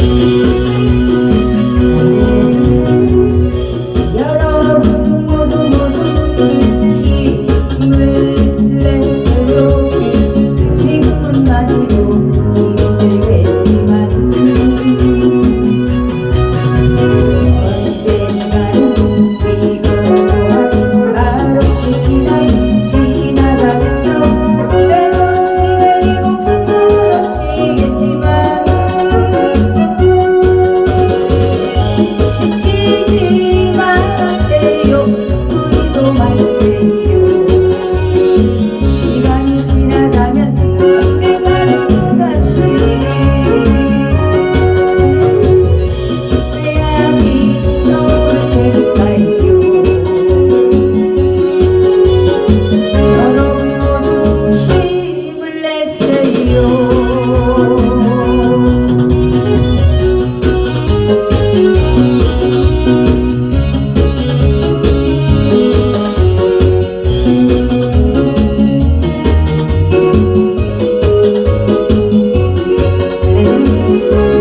Hallelujah. you. you.